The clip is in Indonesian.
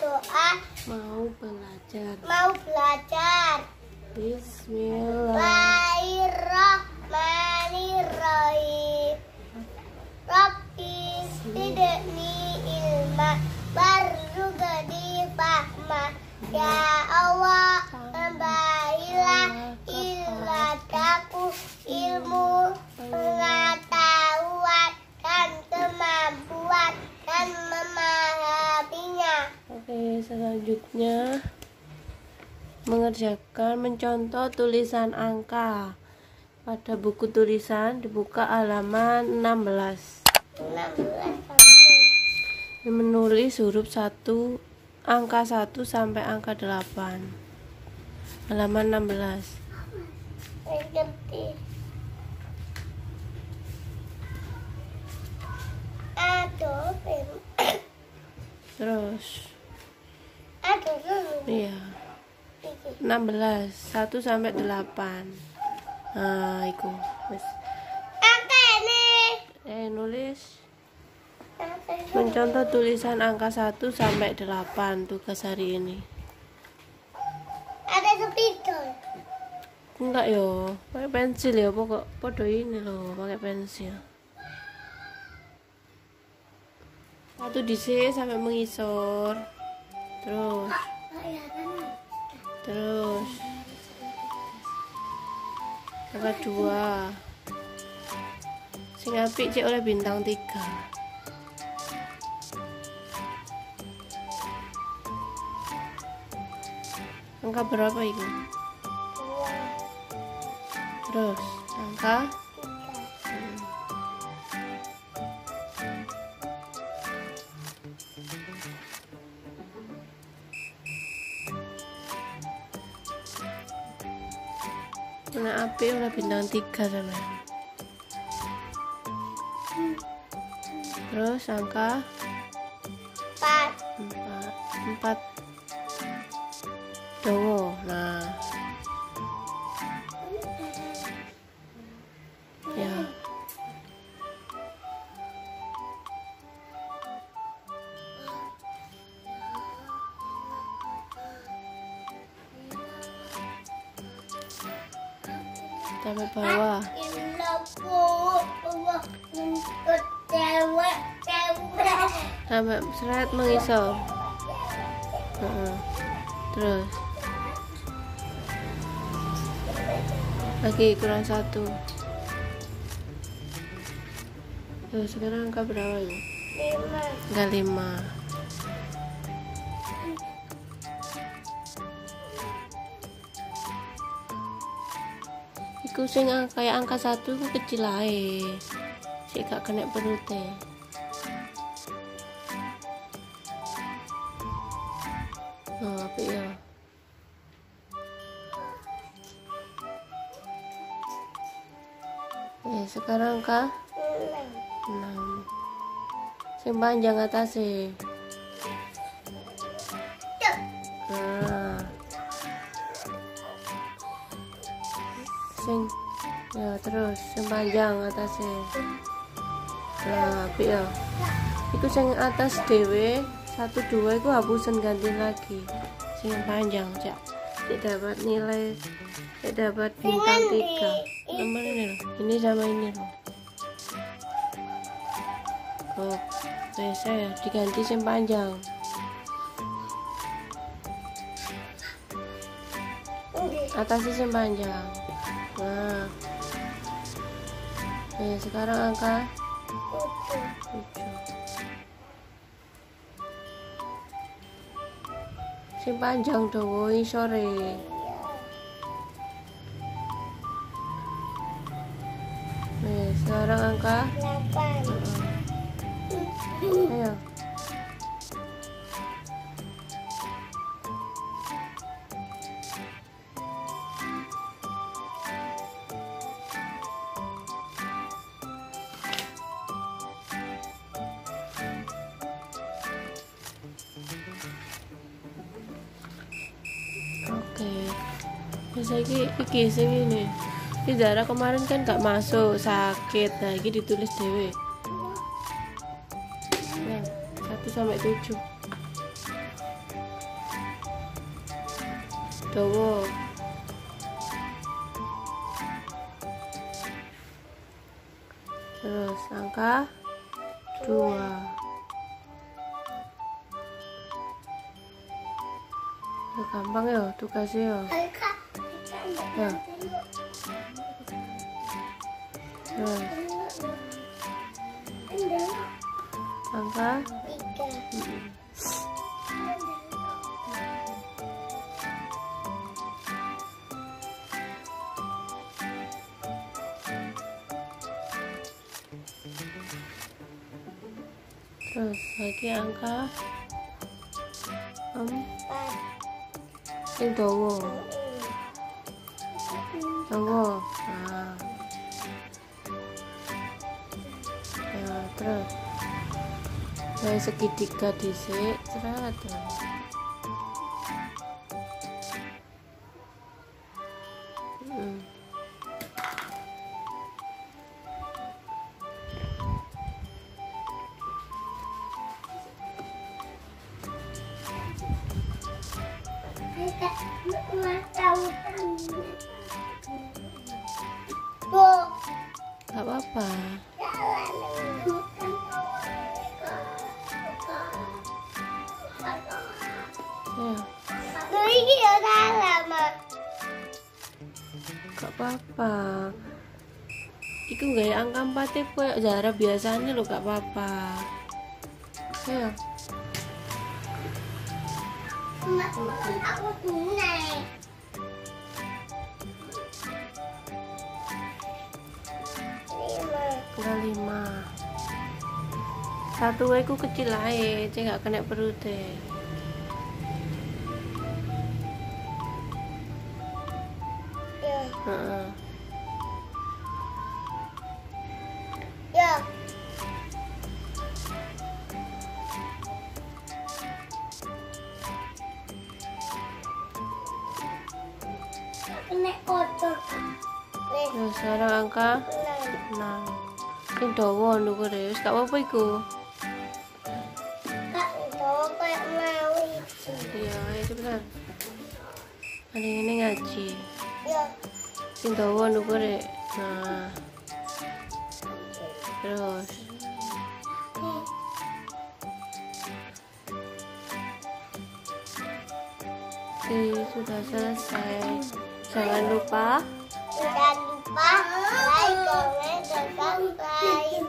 doa, Mau belajar. mau belajar. Bismillah. Bismillahirrahmanirrahim. Rabbi zidni ilma warzuqni fahma. Ya Allah, tambahillah iladaku ilmu pengetahuan dan kemampuan dan memahaminya. Oke, selanjutnya mengerjakan mencontoh tulisan angka. Pada buku tulisan dibuka halaman 16. 16 satu. Menulis huruf 1 angka 1 sampai angka 8. Halaman 16. Ngerti. Aduh, Bim. Terus iya, Iki. 16 1 sampai 8. Nah, iku wis. Angka ini. Eh nulis. Mencontoh tulisan angka 1 sampai 8 tugas hari ini. Ada spidol. Enggak yo, pakai pensil ya pokok podo ini loh, pakai pensil. Satu di sini sampai mengisor. Terus, terus. Angka 2. Sing apik cek oleh bintang 3. Angka berapa itu? Dua, Terus angka. Kena api oleh bintang tiga sama. Terus angka Empat. empat empat dongo. Nah, ya. Sampai bawah. Sampai seret mengisor Heeh. terus lagi kurang satu Tuh, sekarang angka berapa ini? Lima. Angka lima Iku sing kayak angka satu iku kecil ae. Sik gak kena perute. Oh, apa ya? Eh, sekarang angka Enam. 6. Sing panjang atasnya. Cuk. Nah. Sing ya terus sing panjang atasnya. Nah, api ya. Iku sing atas dhewe satu dua iku hapusan ganti lagi. Sing panjang, Cak. Cek dapat nilai Cek dapat bintang Sing tiga. Nomor ini loh. Ini sama ini loh. Oh, saya diganti sing panjang. Atasnya yang panjang nah eh sekarang angka Tujuh. 7 sing panjang dawa sore kah? 8 Ayo Oke, okay. Saya iki ini. Ini Zara kemarin kan gak masuk sakit. Nah, ini ditulis dewe. Nah, 1 sampai 7. Dawa. Terus angka 2. Ya, gampang ya tugasnya ya. Angka. Angka terus lagi angka 4 Empat. dawa Mm. dawa nah terus dari segitiga dhisik cerat Hmm. Angka. Mata ya ini salah, Mak. gak apa-apa Iku gaya angka 4 itu kayak Zara biasanya lo gak apa-apa ya aku tunai. Lima. angka 5 satu iku kecil aja cek gak kena perut deh Ya. Heeh. Ya. Kena kotor. Ya sekarang angka enam. 6 sing dawa ya wis gak apa-apa iku Kak, itu kayak mau iya ayo cepetan ada ini ngaji Ya. Sing dawa ndukur ya nah terus Oke, sudah selesai. Jangan lupa Jangan lupa like, comment, dan subscribe.